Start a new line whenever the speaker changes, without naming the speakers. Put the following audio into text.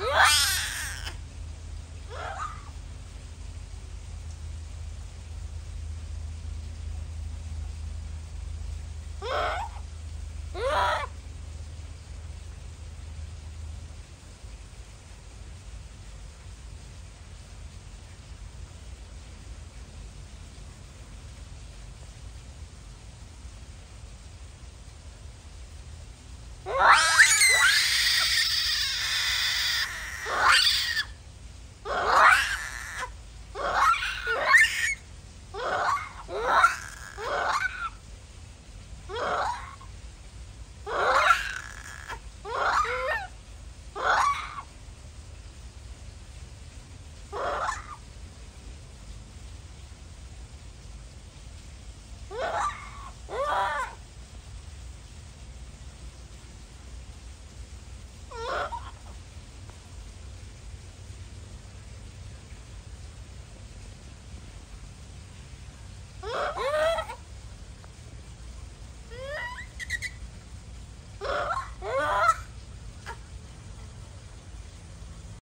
Ah!